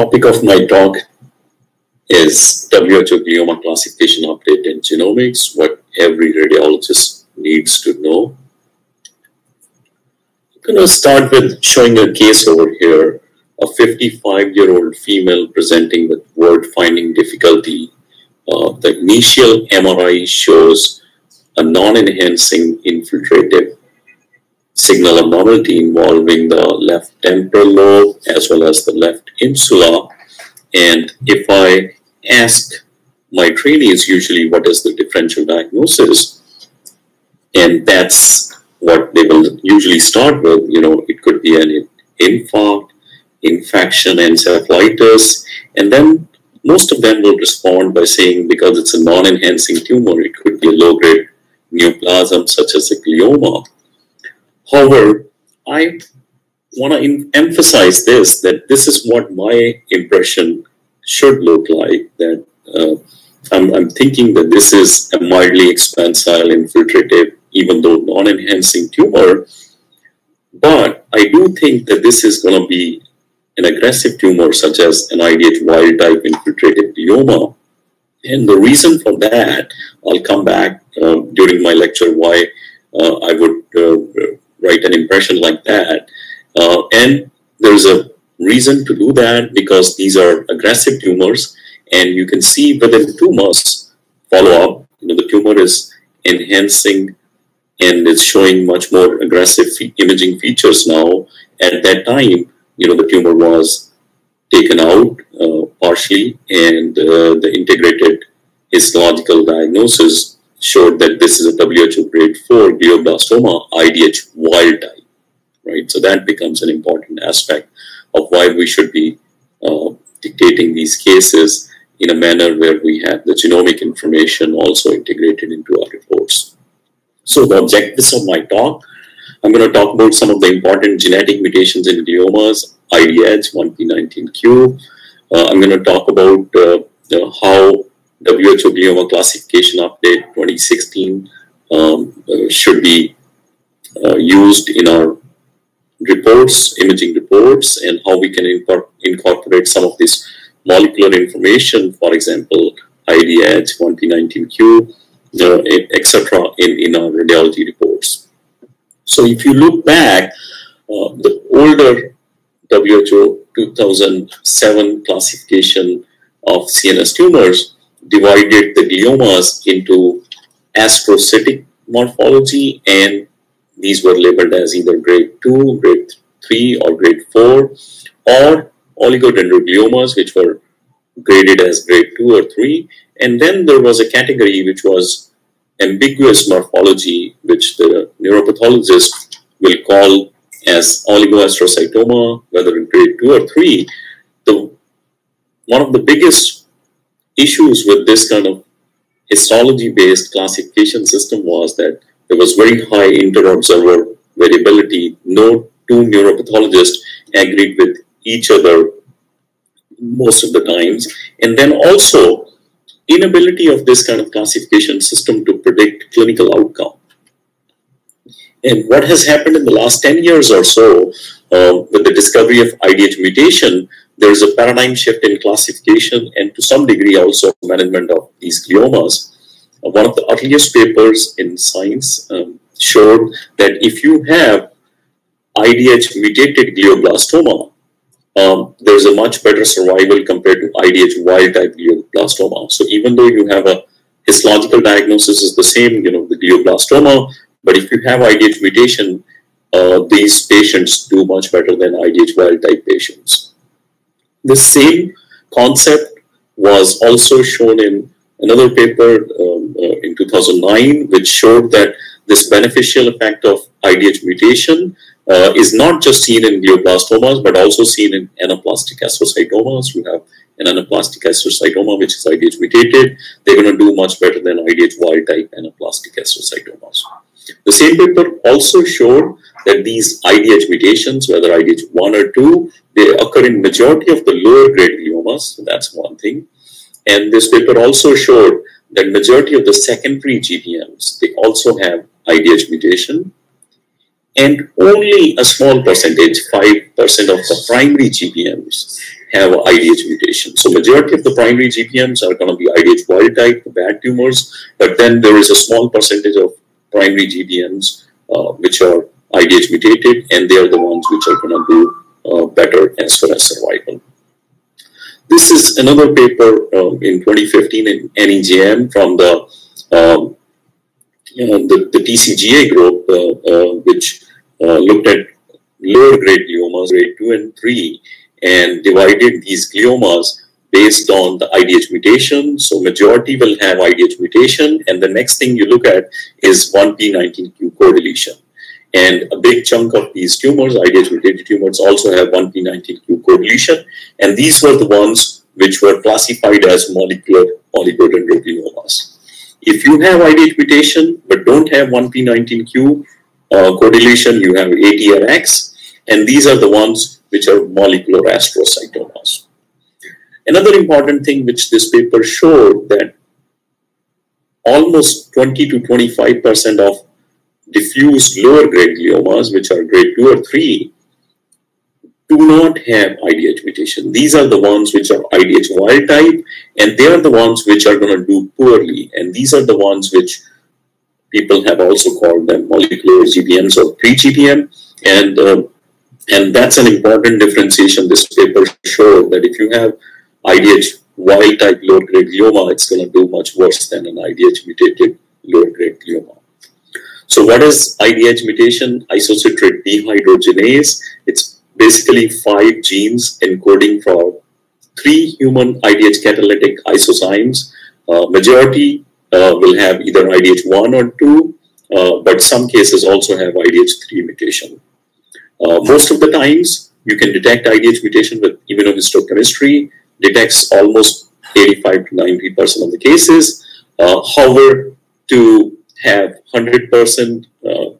topic of my talk is WHO glioma classification update in genomics, what every radiologist needs to know. I'm going to start with showing a case over here, a 55-year-old female presenting with word finding difficulty. Uh, the initial MRI shows a non-enhancing infiltrative signal abnormality involving the left temporal lobe as well as the left insula. And if I ask my trainees usually what is the differential diagnosis, and that's what they will usually start with. You know, it could be an infarct, infection, encephalitis, and then most of them will respond by saying because it's a non-enhancing tumor, it could be a low-grade neoplasm such as a glioma. However, I want to emphasize this that this is what my impression should look like. That uh, I'm, I'm, thinking that this is a mildly expansile infiltrative, even though non-enhancing tumor. But I do think that this is going to be an aggressive tumor, such as an IDH wild type infiltrative glioma. And the reason for that, I'll come back uh, during my lecture why uh, I would uh, write an impression like that. Uh, and there's a reason to do that because these are aggressive tumors and you can see within two months follow-up, you know, the tumor is enhancing and it's showing much more aggressive imaging features now. At that time, you know, the tumor was taken out uh, partially and uh, the integrated histological diagnosis showed that this is a WHO grade 4 glioblastoma IDH wild type, right? So that becomes an important aspect of why we should be uh, dictating these cases in a manner where we have the genomic information also integrated into our reports. So the objectives of my talk, I'm going to talk about some of the important genetic mutations in gliomas, IDH, 1P19Q. Uh, I'm going to talk about uh, how WHO Glioma Classification Update 2016 um, uh, should be uh, used in our reports, imaging reports, and how we can incorporate some of this molecular information, for example, IDH, 1P19Q, uh, etc., in, in our radiology reports. So if you look back, uh, the older WHO 2007 classification of CNS tumors divided the gliomas into astrocytic morphology and these were labeled as either grade 2, grade 3 or grade 4 or oligodendrogliomas which were graded as grade 2 or 3 and then there was a category which was ambiguous morphology which the neuropathologist will call as oligoastrocytoma whether in grade 2 or 3 the one of the biggest issues with this kind of histology-based classification system was that there was very high inter-observer variability. No two neuropathologists agreed with each other most of the times. And then also inability of this kind of classification system to predict clinical outcome. And what has happened in the last 10 years or so uh, with the discovery of IDH mutation, there is a paradigm shift in classification and to some degree also management of these gliomas. Uh, one of the earliest papers in science um, showed that if you have IDH mutated glioblastoma, um, there's a much better survival compared to IDH wild type glioblastoma. So even though you have a histological diagnosis is the same, you know, the glioblastoma, but if you have IDH mutation, uh, these patients do much better than IDH wild type patients. The same concept was also shown in another paper um, uh, in 2009, which showed that this beneficial effect of IDH mutation uh, is not just seen in glioblastomas, but also seen in anaplastic astrocytomas. You have an anaplastic astrocytoma, which is IDH mutated. They're going to do much better than IDH wild type anaplastic astrocytomas. The same paper also showed that these IDH mutations, whether IDH1 or 2, they occur in majority of the lower grade gliomas. So that's one thing. And this paper also showed that majority of the secondary GBMs, they also have IDH mutation. and only a small percentage, 5% of the primary GBMs have IDH mutation. So majority of the primary GBMs are going to be IDH wild type, bad tumors, but then there is a small percentage of primary GBMs uh, which are IDH mutated, and they are the ones which are going to do uh, better as far as survival. This is another paper um, in 2015 in NEJM from the um, you know, the, the TCGA group, uh, uh, which uh, looked at lower grade gliomas, grade 2 and 3, and divided these gliomas based on the IDH mutation. So majority will have IDH mutation, and the next thing you look at is 1p19q co-deletion. And a big chunk of these tumors, IDH mutated tumors, also have 1p19q co-deletion, and these were the ones which were classified as molecular oligodendrogliomas. If you have IDH mutation but don't have 1p19q uh, co-deletion, you have ATRX, and these are the ones which are molecular astrocytomas. Another important thing which this paper showed that almost 20 to 25% of diffuse lower grade gliomas, which are grade 2 or 3, do not have IDH mutation. These are the ones which are IDH wild type, and they are the ones which are going to do poorly. And these are the ones which people have also called them molecular GBMs or pre-GBM. And uh, and that's an important differentiation. This paper showed that if you have IDH wild type lower grade glioma, it's going to do much worse than an IDH mutated lower grade glioma. So what is IDH mutation? Isocitrate dehydrogenase. It's basically five genes encoding for three human IDH catalytic isozymes. Uh, majority uh, will have either IDH1 or 2, uh, but some cases also have IDH3 mutation. Uh, most of the times, you can detect IDH mutation with immunohistochemistry, detects almost 85 to 90% of the cases. Uh, however, to have 100% uh,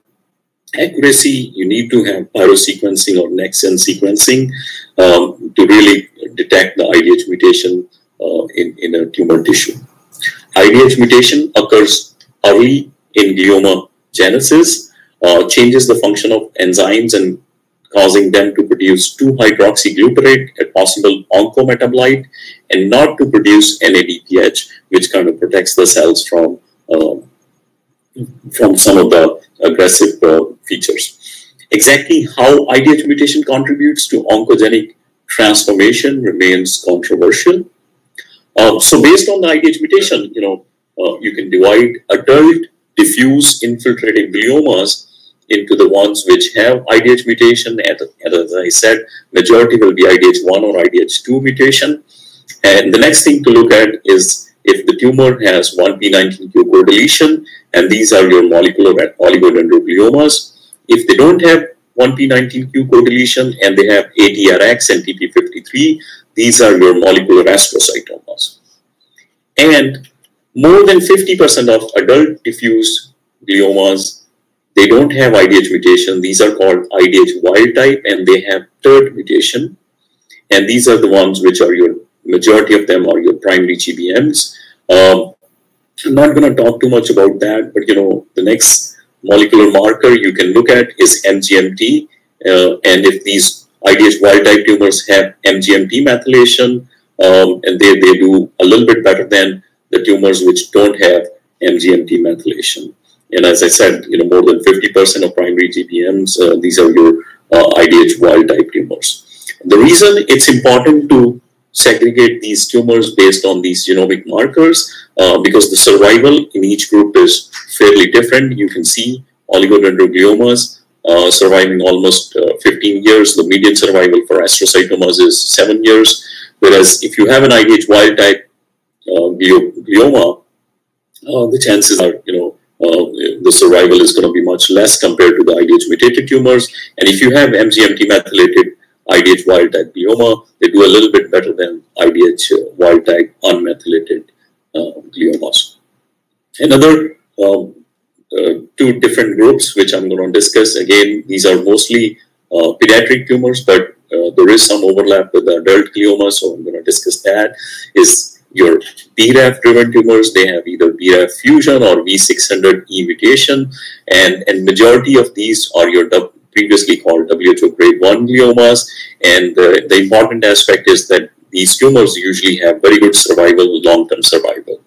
accuracy, you need to have pyrosequencing or next-gen sequencing um, to really detect the IDH mutation uh, in, in a tumor tissue. IDH mutation occurs early in glioma genesis, uh, changes the function of enzymes and causing them to produce 2-hydroxyglutarate, a possible oncometabolite, and not to produce NADPH, which kind of protects the cells from, uh, from some of the aggressive uh, features. Exactly how IDH mutation contributes to oncogenic transformation remains controversial. Uh, so based on the IDH mutation, you know, uh, you can divide adult diffuse infiltrating gliomas into the ones which have IDH mutation. And, as I said, majority will be IDH1 or IDH2 mutation. And the next thing to look at is if the tumor has 1p19q co-deletion, and these are your molecular oligodendrogliomas. If they don't have 1p19q co-deletion and they have ATRX and TP53, these are your molecular astrocytomas. And more than 50% of adult diffuse gliomas they don't have IDH mutation. These are called IDH wild type and they have TERT mutation. And these are the ones which are your majority of them are your primary GBMs. Um, I'm not going to talk too much about that, but you know, the next molecular marker you can look at is MGMT. Uh, and if these IDH wild type tumors have MGMT methylation, um, and they, they do a little bit better than the tumors which don't have MGMT methylation. And as I said, you know, more than 50% of primary GBMs, uh, these are your uh, IDH wild type tumors. The reason it's important to segregate these tumors based on these genomic markers uh, because the survival in each group is fairly different. You can see oligodendrogliomas uh, surviving almost uh, 15 years. The median survival for astrocytomas is 7 years. Whereas if you have an IDH wild type uh, glioma, the chances are, you know, uh, the survival is going to be much less compared to the IDH mutated tumors. And if you have MGMT methylated IDH wild type glioma, they do a little bit better than IDH uh, wild type unmethylated uh, gliomas. Another um, uh, two different groups which I'm going to discuss again, these are mostly uh, pediatric tumors, but uh, there is some overlap with the adult glioma, so I'm going to discuss that. Is your BRAF driven tumors, they have either BRAF fusion or V600E mutation, and, and majority of these are your previously called WHO grade 1 gliomas. And the, the important aspect is that these tumors usually have very good survival, long term survival.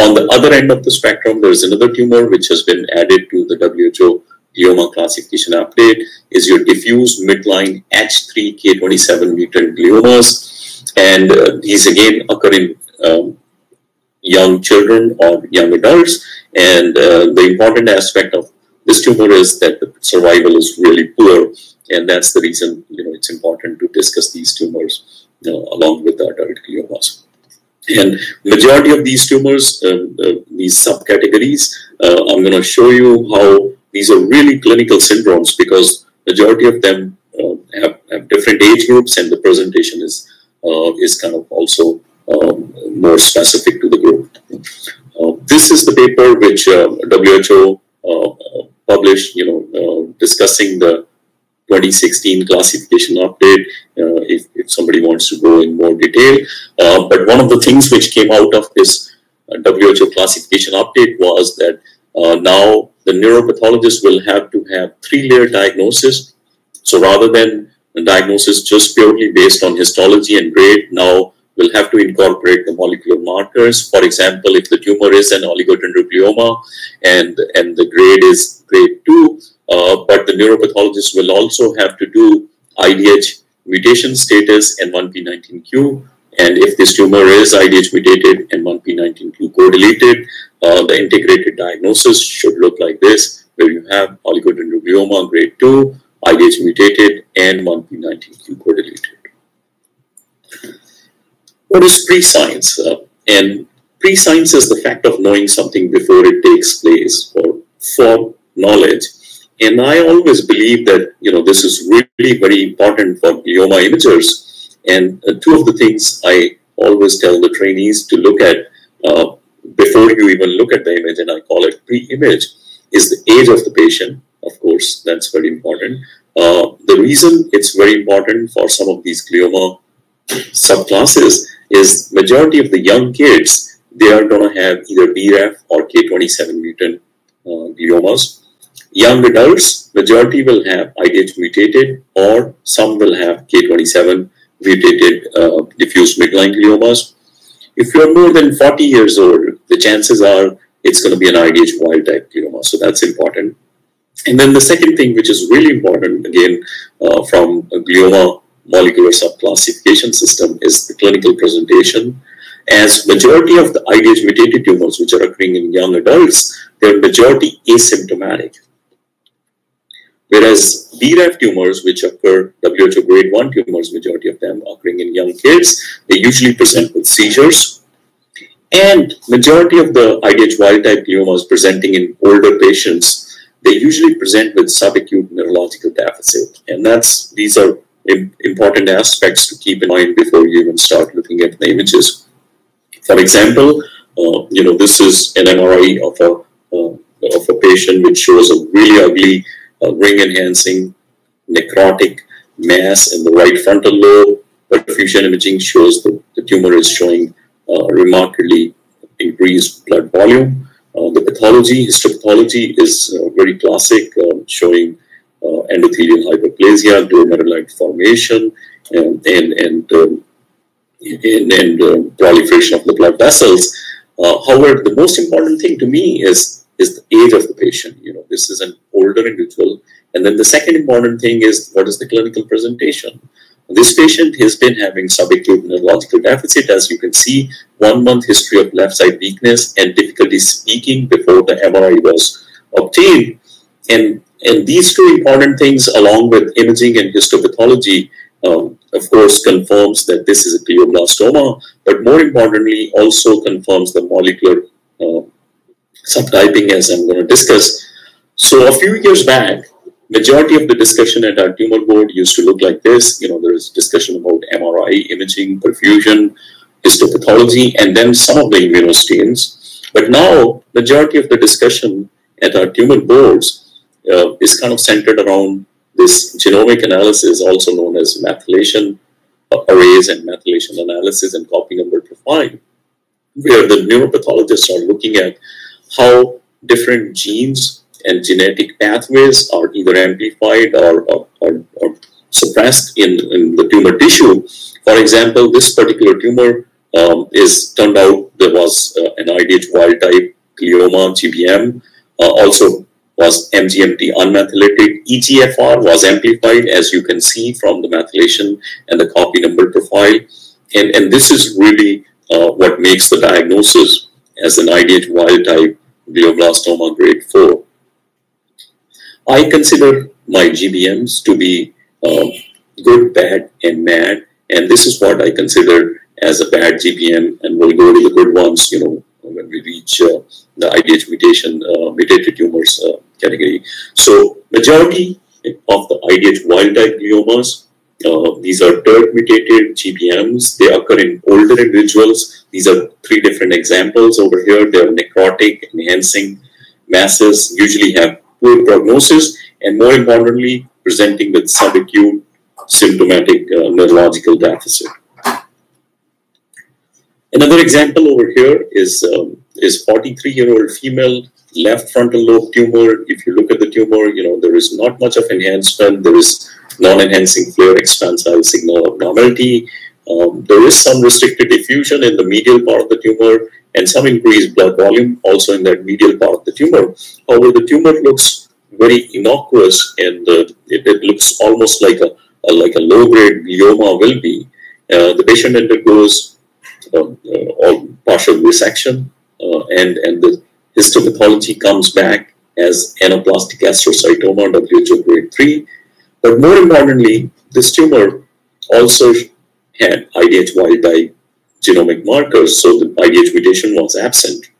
On the other end of the spectrum, there is another tumor which has been added to the WHO glioma classification update is your diffuse midline H3K27 mutant gliomas. And uh, these again occur in um, young children or young adults. And uh, the important aspect of this tumor is that the survival is really poor. And that's the reason, you know, it's important to discuss these tumors you know, along with the adult gliomas. And majority of these tumors, um, uh, these subcategories, uh, I'm going to show you how these are really clinical syndromes because majority of them uh, have, have, different age groups and the presentation is uh, is kind of also more specific to the group. Uh, this is the paper which WHO published, you know, discussing the 2016 classification update uh, if, if somebody wants to go in more detail. Uh, but one of the things which came out of this uh, WHO classification update was that now the neuropathologist will have to have three-layer diagnosis. So rather than diagnosis just purely based on histology and grade, now we'll have to incorporate the molecular markers. For example, if the tumor is an oligodendroglioma and, and the grade is grade 2, uh, but the neuropathologist will also have to do IDH mutation status N1P19Q. And if this tumor is IDH mutated N1P19Q co-deleted, uh, the integrated diagnosis should look like this, where you have oligodendroglioma grade 2, IDH mutated, and 1P19Q co-deleted. What is pre-science? Uh, and pre-science is the fact of knowing something before it takes place or for knowledge and I always believe that, you know, this is really very important for glioma imagers. And uh, two of the things I always tell the trainees to look at uh, before you even look at the image, and I call it pre-image, is the age of the patient. Of course, that's very important. Uh, the reason it's very important for some of these glioma subclasses is majority of the young kids, they are going to have either BRAF or K27 mutant uh, gliomas Young adults, majority will have IDH mutated or some will have K27 mutated uh, diffuse midline gliomas. If you're more than 40 years old, the chances are it's going to be an IDH wild type glioma. So that's important. And then the second thing, which is really important, again, uh, from a glioma molecular subclassification system, is the clinical presentation. As majority of the IDH mutated tumors, which are occurring in young adults, they're majority asymptomatic. Whereas BRAF tumors, which occur, WHO grade 1 tumors, majority of them occurring in young kids, they usually present with seizures. And majority of the IDH wild type gliomas presenting in older patients, they usually present with subacute neurological deficit. And that's these are important aspects to keep in mind before you even start looking at the images. For example, uh, you know, this is an MRI of a, uh, of a patient which shows a really ugly uh, ring enhancing necrotic mass in the right frontal lobe. But Perfusion imaging shows the, the tumor is showing uh, remarkably increased blood volume. Uh, the pathology, histopathology is uh, very classic, um, showing endothelial hyperplasia, glomeruloid formation, and, and, and, um, and, and uh, proliferation of the blood vessels. however, the most important thing to me is is the age of the patient. You know, this is an older individual. And then the second important thing is what is the clinical presentation? This patient has been having subacute neurological deficit, as you can see, one month history of left side weakness and difficulty speaking before the MRI was obtained. And, and these two important things, along with imaging and histopathology, um, of course, confirms that this is a glioblastoma, but more importantly, also confirms the molecular uh, subtyping as I'm going to discuss. So a few years back, majority of the discussion at our tumor board used to look like this. You know, there is discussion about MRI, imaging, perfusion, histopathology, and then some of the immunostains. But now, majority of the discussion at our tumor boards uh, is kind of centered around this genomic analysis, also known as methylation uh, arrays and methylation analysis and copy number profile. where the neuropathologists are looking at how different genes and genetic pathways are either amplified or, or, or, or suppressed in, in the tumor tissue. For example, this particular tumor um, is turned out there was uh, an IDH wild type glioma, GBM, uh, also was MGMT unmethylated. EGFR was amplified, as you can see from the methylation and the copy number profile. And, and this is really uh, what makes the diagnosis as an IDH wild type glioblastoma grade 4. I consider my GBMs to be um, good, bad, and mad, and this is what I consider as a bad GBM, and we'll go to the good ones, you know, when we reach uh, the IDH mutation uh, mutated tumors uh, category. So majority of the IDH wild type gliomas, uh, these are TERT mutated GBMs. They occur in older individuals. These are three different examples over here. They are necrotic, enhancing masses, usually have poor prognosis, and more importantly, presenting with subacute symptomatic uh, neurological deficit. Another example over here is um, is 43 year old female left frontal lobe tumor. If you look at the tumor, you know there is not much of enhancement. There is non-enhancing FLAIR expansile signal abnormality. Um, there is some restricted diffusion in the medial part of the tumor and some increased blood volume also in that medial part of the tumor. However, the tumor looks very innocuous and uh, it, it, looks almost like a, a like a low-grade glioma will be. Uh, the patient undergoes um, uh, partial resection, uh, and, and the histopathology comes back as anaplastic astrocytoma WHO grade 3. But more importantly, this tumor also had IDH wild type genomic markers, so the IDH mutation was absent.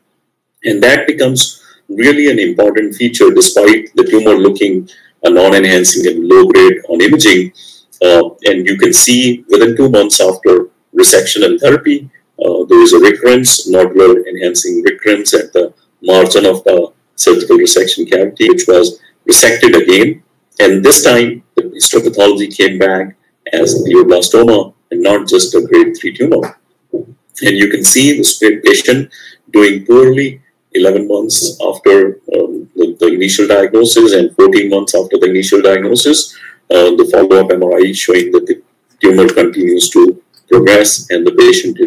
And that becomes really an important feature despite the tumor looking a non-enhancing and low grade on imaging. Uh, and you can see within two months after resection and therapy, uh, there is a recurrence, nodular enhancing recurrence at the margin of the surgical resection cavity, which was resected again. And this time, the histopathology came back as glioblastoma and not just a grade 3 tumor. And you can see this patient doing poorly 11 months after um, the, the, initial diagnosis and 14 months after the initial diagnosis. Uh, the follow-up MRI showing that the tumor continues to progress and the patient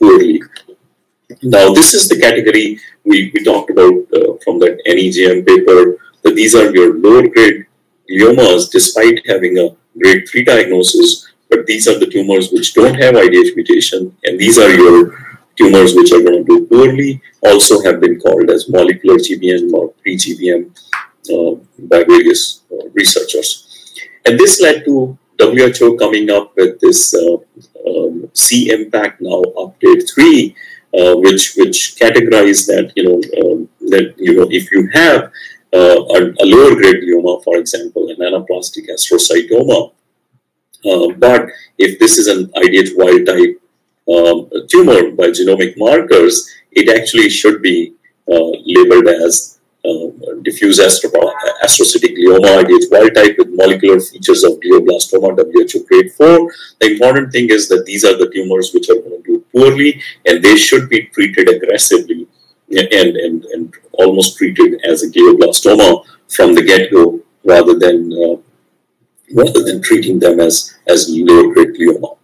poorly. Now, this is the category we, we talked about uh, from that NEJM paper, that these are your lower grade gliomas despite having a grade 3 diagnosis, but these are the tumors which don't have IDH mutation, and these are your tumors which are going to do poorly, also have been called as molecular GBM or pre-GBM uh, by various uh, researchers. And this led to WHO coming up with this uh, um, cIMPACT-NOW update three, uh, which which categorize that you know um, that you know if you have uh, a, a, lower grade glioma, for example, an anaplastic astrocytoma, uh, but if this is an IDH wild type um, tumor by genomic markers, it actually should be uh, labeled as uh, diffuse astrocytic glioma, IDH wild type with molecular features of glioblastoma, WHO grade 4. The important thing is that these are the tumors which are going to do poorly and they should be treated aggressively and, and, and almost treated as a glioblastoma from the get-go rather than uh, rather than treating them as, as lower grade glioma.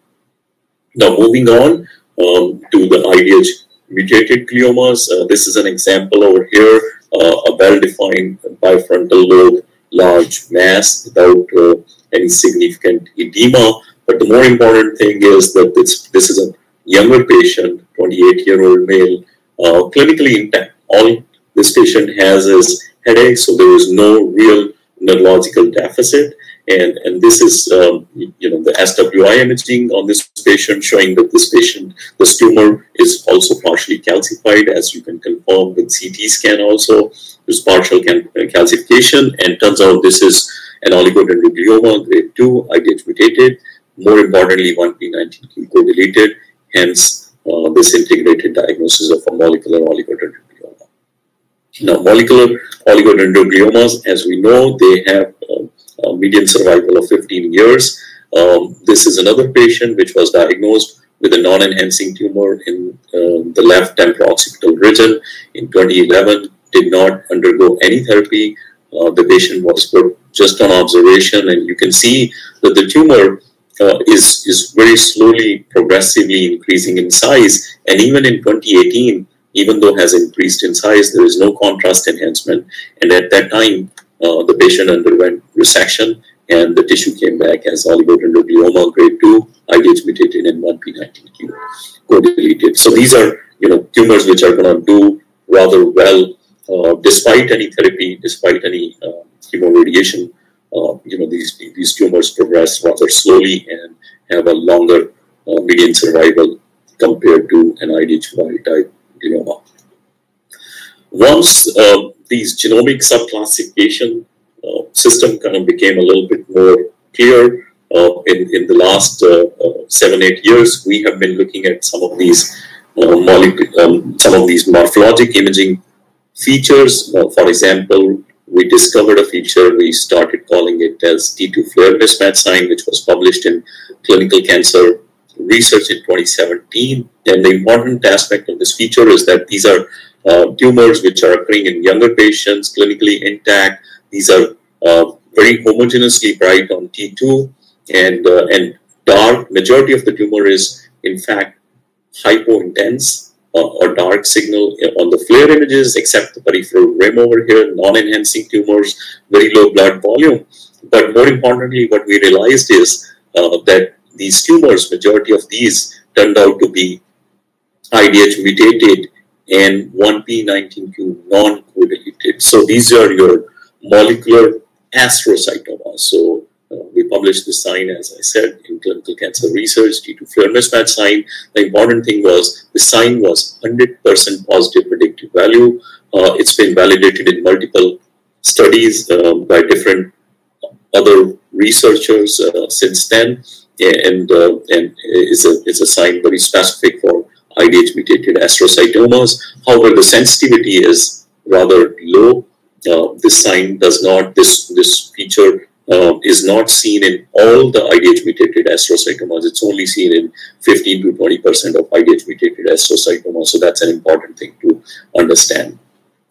Now moving on um, to the IDH mutated gliomas, uh, this is an example over here uh, a well-defined bifrontal lobe, large mass without uh, any significant edema. But the more important thing is that this, this is a younger patient, 28-year-old male, uh, clinically intact. All this patient has is headache, so there is no real neurological deficit. And, and this is, um, you know, the SWI imaging on this patient showing that this patient, this tumor is also partially calcified, as you can confirm with CT scan also. There's partial calcification, and turns out this is an oligodendroglioma, grade 2, IDH mutated. More importantly, 1p19q co-deleted, hence uh, this integrated diagnosis of a molecular oligodendroglioma. Now, molecular oligodendrogliomas, as we know, they have uh, median survival of 15 years. Um, this is another patient which was diagnosed with a non-enhancing tumor in uh, the left temporal occipital region in 2011, did not undergo any therapy. Uh, the patient was put just on observation, and you can see that the tumor uh, is, is very slowly, progressively increasing in size. And even in 2018, even though has increased in size, there is no contrast enhancement. And at that time, uh, the patient underwent resection and the tissue came back as oligodendroglioma grade 2, IDH mutated and 1p19q co-deleted. So these are you know tumors which are going to do rather well uh, despite any therapy, despite any uh, chemoradiation. Uh, you know these these tumors progress rather slowly and have a longer uh, median survival compared to an IDH wild type glioma. Once uh, these genomic subclassification uh, system kind of became a little bit more clear. Uh, in, in the last uh, seven, eight years, we have been looking at some of these um, some of these morphologic imaging features. for example, we discovered a feature, we started calling it as T2 FLAIR mismatch sign, which was published in Clinical Cancer Research in 2017. And the important aspect of this feature is that these are uh, tumors which are occurring in younger patients, clinically intact, these are uh, very homogeneously bright on T2 and, uh, and dark. Majority of the tumor is in fact hypo-intense uh, or dark signal on the FLAIR images except the peripheral rim over here, non-enhancing tumors, very low blood volume. But more importantly, what we realized is uh, that these tumors, majority of these turned out to be IDH mutated and 1p19q non-co-deleted. So these are your molecular astrocytoma. So uh, we published this sign, as I said, in clinical cancer research, T2 FLAIR mismatch sign. The important thing was the sign was 100% positive predictive value. Uh, it's been validated in multiple studies um, by different other researchers uh, since then, and uh, and is a is a sign very specific for IDH mutated astrocytomas. However, the sensitivity is rather low uh, this sign does not, this, this feature uh, is not seen in all the IDH mutated astrocytomas. It's only seen in 15 to 20% of IDH mutated astrocytomas. So that's an important thing to understand.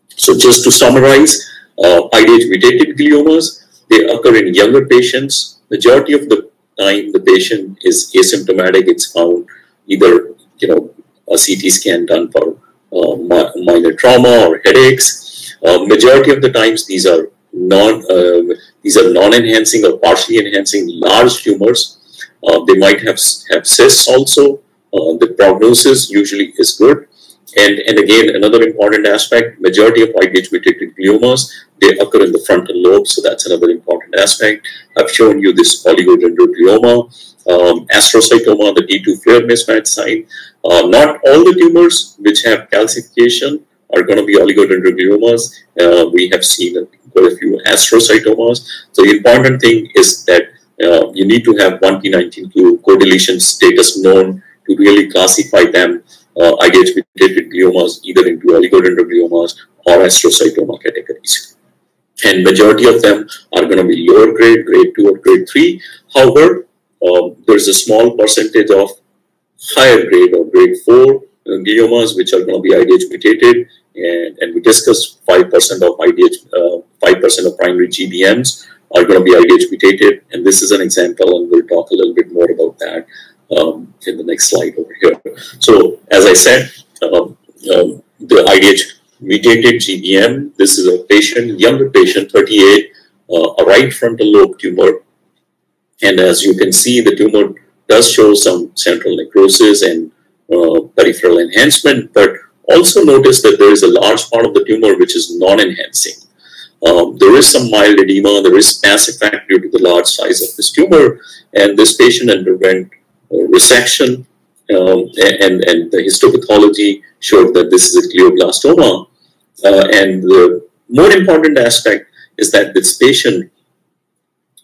So just to summarize, uh, IDH mutated gliomas, they occur in younger patients. Majority of the time the patient is asymptomatic. It's found either, you know, a CT scan done for uh, minor trauma or headaches uh, majority of the times, these are non uh, these are non-enhancing or partially enhancing large tumors. Uh, they might have have cysts also. Uh, the prognosis usually is good. And, and again, another important aspect, majority of mutated gliomas, they occur in the frontal lobe, so that's another important aspect. I've shown you this oligodendroglioma, um, astrocytoma, the T2 FLAIR mismatch sign. Uh, not all the tumors which have calcification are going to be oligodendrogliomas. Uh, we have seen quite a few astrocytomas. So the important thing is that uh, you need to have 1p19q co-deletion status known to really classify them uh, IDH mutated gliomas either into oligodendrogliomas or astrocytoma categories. And majority of them are going to be lower grade, grade 2 or grade 3. However, um, there's a small percentage of higher grade or grade 4 gliomas which are going to be IDH mutated and, and we discussed 5% of IDH, 5% uh, of primary GBMs are going to be IDH mutated and this is an example and we'll talk a little bit more about that um, in the next slide over here. So as I said, um, um, the IDH mutated GBM, this is a patient, younger patient, 38, uh, a right frontal lobe tumor. And as you can see, the tumor does show some central necrosis and uh, peripheral enhancement, but also notice that there is a large part of the tumor which is non-enhancing. Um, there is some mild edema, there is mass effect due to the large size of this tumor, and this patient underwent resection, um, and, and the histopathology showed that this is a glioblastoma. Uh, and the more important aspect is that this patient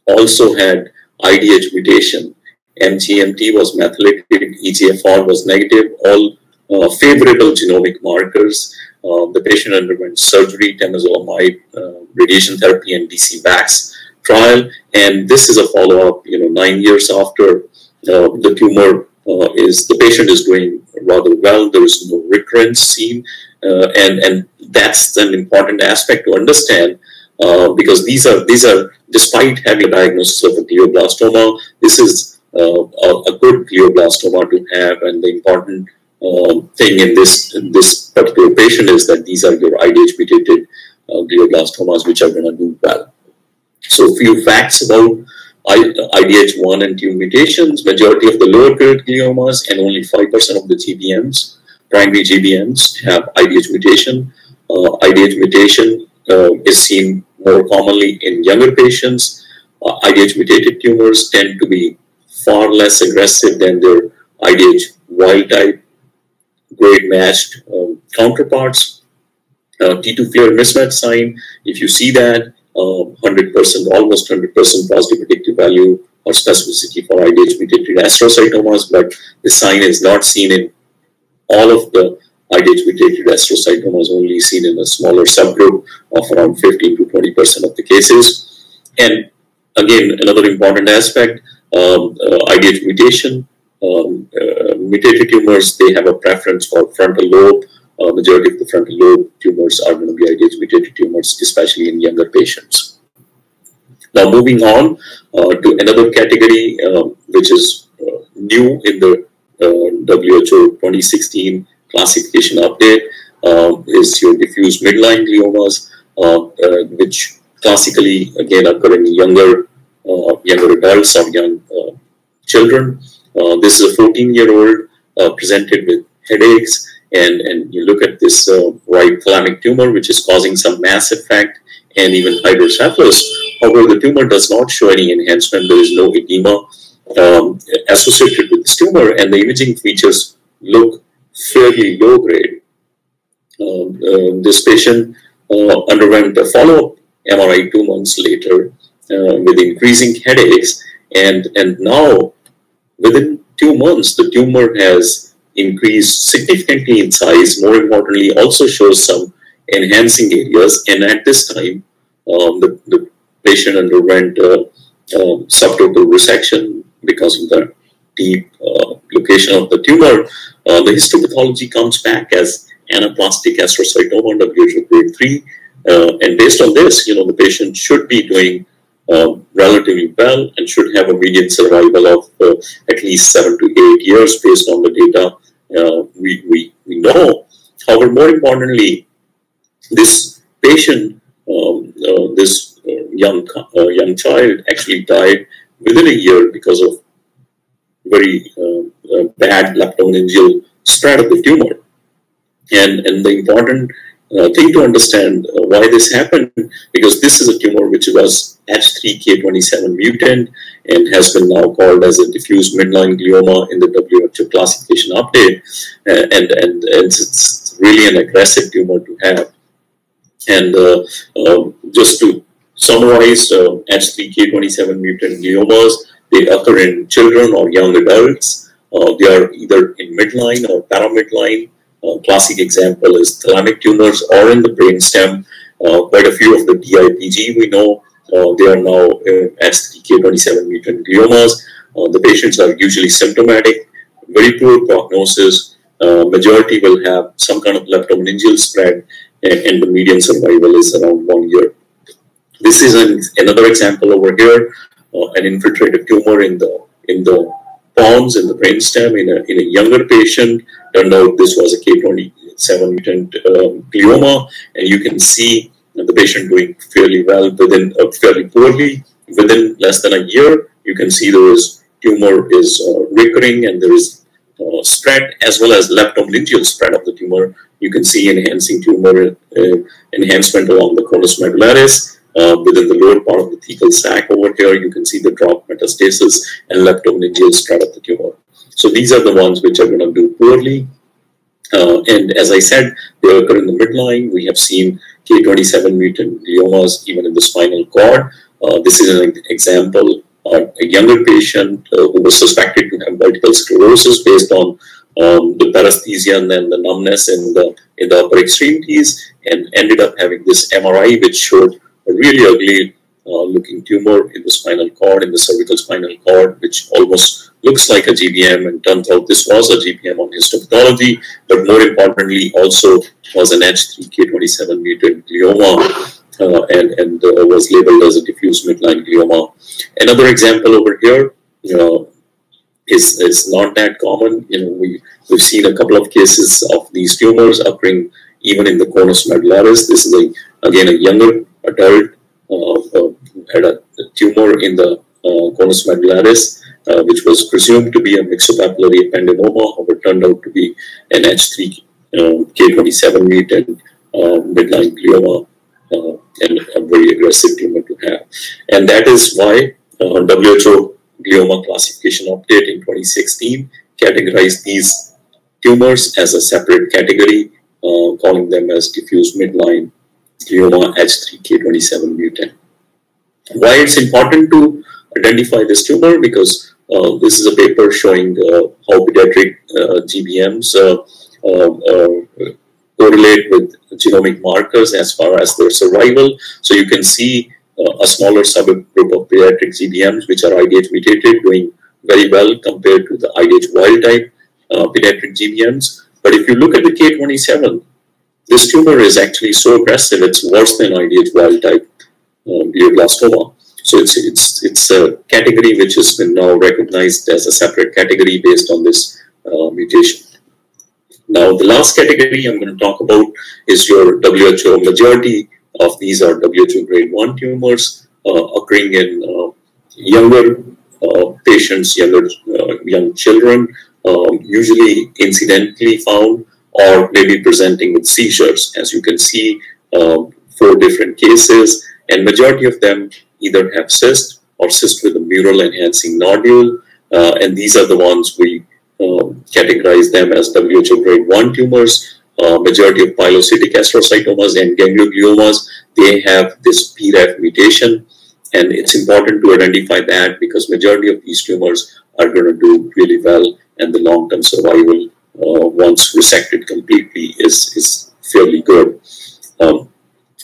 also had IDH mutation MGMT was methylated, EGFR was negative, all uh, favorable genomic markers. Uh, the patient underwent surgery, temozolomide, uh, radiation therapy, and DCVax trial. And this is a follow-up, you know, nine years after the tumor uh, is the patient is doing rather well. There is no recurrence seen, uh, and and that's an important aspect to understand uh, because these are these are despite having a diagnosis of a glioblastoma, this is uh, a, good glioblastoma to have, and the important um, thing in this in this particular patient is that these are your IDH mutated uh, glioblastomas which are going to do well. So, a few facts about IDH1 and 2 mutations, majority of the lower grade gliomas and only 5% of the GBMs, primary GBMs have IDH mutation. Uh, IDH mutation uh, is seen more commonly in younger patients. Uh, IDH mutated tumors tend to be far less aggressive than their IDH wild type grade matched um, counterparts. Uh, T2 FLAIR mismatch sign, if you see that, 100%, um, almost 100% positive predictive value or specificity for IDH mutated astrocytomas, but the sign is not seen in all of the IDH mutated astrocytomas, only seen in a smaller subgroup of around 15 to 20% of the cases. And again, another important aspect, um, uh, IDH mutation, um, uh, mutated tumors, they have a preference for frontal lobe uh, majority of the frontal lobe tumors are going to be IDH mutated tumors, especially in younger patients. Now, moving on uh, to another category, uh, which is uh, new in the uh, WHO 2016 classification update, uh, is your diffuse midline gliomas, which classically again occur in younger younger adults or young children. this is a 14 year old presented with headaches and, and you look at this uh, right thalamic tumor, which is causing some mass effect and even hydrocephalus. However, the tumor does not show any enhancement. There is no edema um, associated with this tumor, and the imaging features look fairly low grade. Um, uh, this patient uh, underwent a follow-up MRI two months later uh, with increasing headaches, and and now within two months the tumor has increased significantly in size, more importantly, also shows some enhancing areas. And at this time, um, the, the, patient underwent uh, um, subtotal resection because of the deep uh, location of the tumor. Uh, the histopathology comes back as anaplastic astrocytoma WHO grade 3. Uh, and based on this, you know, the patient should be doing relatively well and should have a median survival of uh, at least seven to eight years based on the data uh, we, we, we know. However, more importantly, this patient, um, uh, this uh, young uh, young child, actually died within a year because of very bad leptomeningeal spread of the tumor. And, and the important thing to understand uh, why this happened because this is a tumor which was H3K27 mutant and has been now called as a diffuse midline glioma in the WHO classification update uh, and, and, and it's really an aggressive tumor to have. And uh, um, just to summarize, H3K27 uh, mutant gliomas, they occur in children or young adults. Uh, they are either in midline or paramidline uh, classic example is thalamic tumors or in the brainstem. Uh, quite a few of the DIPG we know uh, they are now uh, H3K27 mutant gliomas. Uh, the patients are usually symptomatic, very poor prognosis. Uh, majority will have some kind of leptomeningeal spread, and, and, the median survival is around one year. This is an, another example over here, an infiltrative tumor in the in the pons in the brainstem in a, in a younger patient. Turned out this was a K27 mutant um, glioma, and you can see the patient doing fairly well within uh, fairly poorly within less than a year. You can see there is tumor is uh, recurring and there is uh, spread as well as leptomeningeal spread of the tumor. You can see enhancing tumor uh, enhancement along the conus medullaris uh, within the lower part of the thecal sac over here, you can see the drop metastasis and leptomeningeal spread of the tumor. So these are the ones which are going to do poorly. Uh, and as I said, they occur in the midline. We have seen K27 mutant gliomas even in the spinal cord. Uh, this is an example, of a younger patient uh, who was suspected to have multiple sclerosis based on um, the paresthesia and then the numbness in the in the upper extremities, and ended up having this MRI which showed a really ugly uh, looking tumor in the spinal cord, in the cervical spinal cord, which almost looks like a GBM and turns out this was a GBM on histopathology, but more importantly also was an H3K27 mutant glioma uh, and, and uh, was labeled as a diffuse midline glioma. Another example over here uh, is, is not that common. You know, we, we've seen a couple of cases of these tumors occurring even in the conus medullaris. This is a, again a younger adult uh, uh, had a, tumor in the uh, conus medullaris, which was presumed to be a myxopapillary ependymoma, however, turned out to be an H3 K27 mutant midline glioma and a very aggressive tumor to have. And that is why WHO glioma classification update in 2016 categorized these tumors as a separate category, uh, calling them as diffuse midline H3K27 mutant. Why it's important to identify this tumor? Because uh, this is a paper showing uh, how pediatric uh, GBMs uh, correlate with genomic markers as far as their survival. So you can see uh, a smaller subgroup of pediatric GBMs, which are IDH mutated, doing very well compared to the IDH wild type uh, pediatric GBMs. But if you look at the K27, this tumor is actually so aggressive, it's worse than IDH wild type uh, glioblastoma. So it's, it's, it's a category which has been now recognized as a separate category based on this uh, mutation. Now, the last category I'm going to talk about is your WHO. Majority of these are WHO grade 1 tumors uh, occurring in uh, younger uh, patients, younger uh, young children, um, usually incidentally found or maybe presenting with seizures. As you can see, um, four different cases, and majority of them either have cyst or cyst with a mural enhancing nodule, uh, and these are the ones we um, categorize them as WHO grade 1 tumors. Uh, majority of pilocytic astrocytomas and gangliogliomas, they have this BRAF mutation. And it's important to identify that because majority of these tumors are going to do really well and the long-term survival uh, once resected completely is, is fairly good. Um,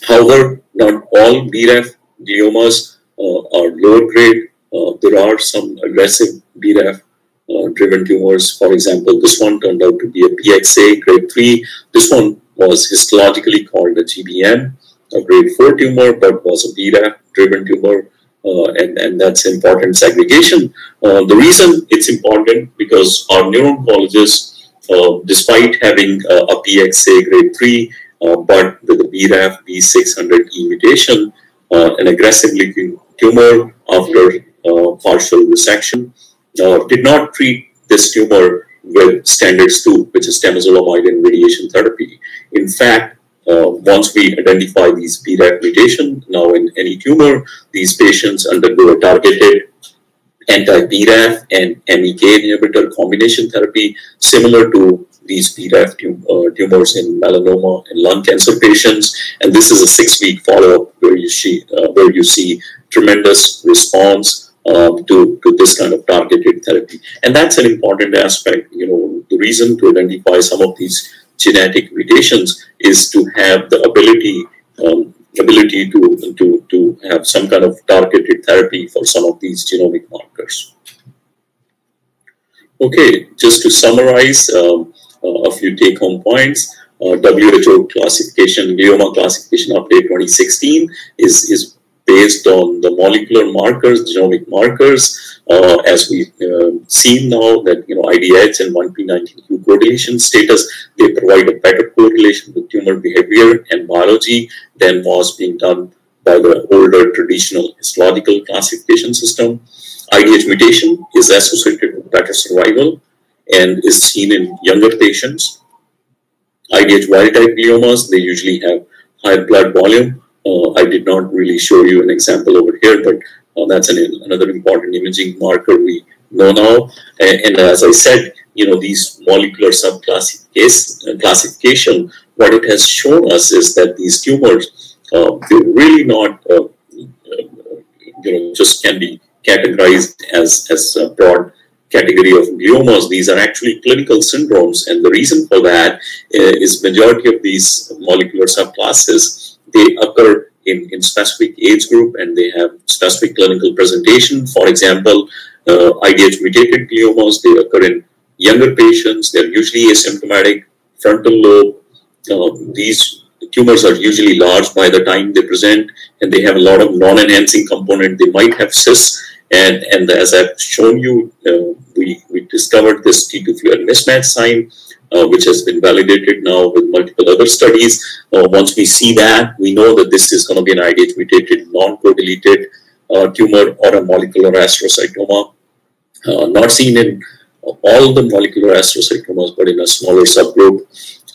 however, not all BRAF gliomas uh, are lower grade. Uh, there are some aggressive BRAF uh, driven tumors. For example, this one turned out to be a PXA grade 3. This one was histologically called a GBM, a grade 4 tumor, but was a BRAF driven tumor. Uh, and, and that's important segregation. Uh, the reason it's important because our neuro-oncologists, uh, despite having uh, a PXA grade 3, uh, but with a BRAF V600E mutation, an aggressive leaking tumor after partial resection, uh, did not treat this tumor with standard Stupp, which is temozolomide and radiation therapy. In fact, uh, once we identify these BRAF mutation, now in any tumor, these patients undergo a targeted anti-BRAF and MEK inhibitor combination therapy, similar to these BRAF uh, tumors in melanoma and lung cancer patients. And this is a six-week follow-up where you see uh, where you see tremendous response um, to, to this kind of targeted therapy. And that's an important aspect. You know, the reason to identify some of these genetic mutations is to have the ability um, ability to, to, to have some kind of targeted therapy for some of these genomic markers. Okay, just to summarize um, uh, a few take-home points, uh, WHO classification, glioma classification update 2016 is, is based on the molecular markers, genomic markers, uh, as we've uh, seen now that you know IDH and 1p19q codeletion status, they provide a better correlation with tumor behavior and biology than was being done by the older traditional histological classification system. IDH mutation is associated with better survival and is seen in younger patients. IDH wild type gliomas, they usually have higher blood volume uh, I did not really show you an example over here, but uh, that's an, another important imaging marker we know now. And, and, as I said, you know, these molecular subclassification, what it has shown us is that these tumors, uh, they're really not, uh, uh, you know, just can be categorized as, as a broad category of gliomas. These are actually clinical syndromes. And the reason for that is majority of these molecular subclasses they occur in, in specific age group and they have specific clinical presentation. For example, uh, IDH mutated gliomas, they occur in younger patients. They're usually asymptomatic, frontal lobe. Uh, these tumors are usually large by the time they present and they have a lot of non-enhancing component. They might have cysts and, and as I've shown you, uh, we, we discovered this T2 fluid mismatch sign uh, which has been validated now with multiple other studies. Uh, once we see that, we know that this is going to be an IDH mutated, non-codeleted uh, tumor or a molecular astrocytoma, uh, not seen in all the molecular astrocytomas, but in a smaller subgroup.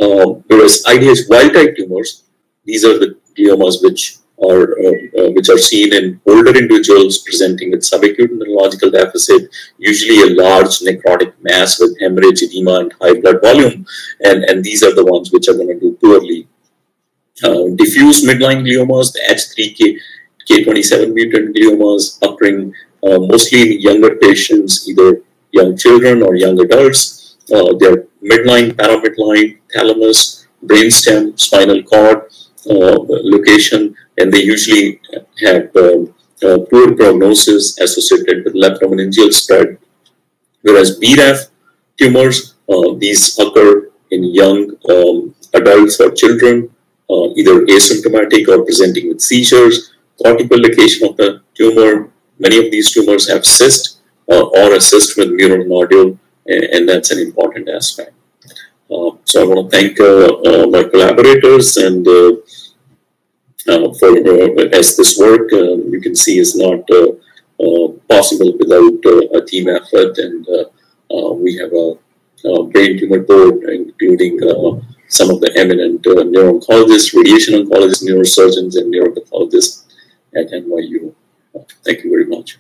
Uh, whereas IDH wild-type tumors, these are the gliomas which or uh, uh, which are seen in older individuals presenting with subacute neurological deficit, usually a large necrotic mass with hemorrhage, edema, and high blood volume. And, and these are the ones which are going to do poorly. Uh, diffuse midline gliomas, the H3K, K27 mutant gliomas occurring uh, mostly in younger patients, either young children or young adults. Uh, they're midline, paramidline, thalamus, brainstem, spinal cord uh, location and they usually have uh, uh, poor prognosis associated with leptomeningeal spread. Whereas BRAF tumors, uh, these occur in young um, adults or children, uh, either asymptomatic or presenting with seizures, cortical location of the tumor. Many of these tumors have cyst or a cyst with mural nodule, and, that's an important aspect. Uh, so I want to thank my collaborators and uh, for uh, as this work uh, you can see is not possible without a team effort and we have a, a, brain tumor board including some of the eminent uh, neuro-oncologists, radiation oncologists, neurosurgeons, and neuropathologists at NYU. thank you very much.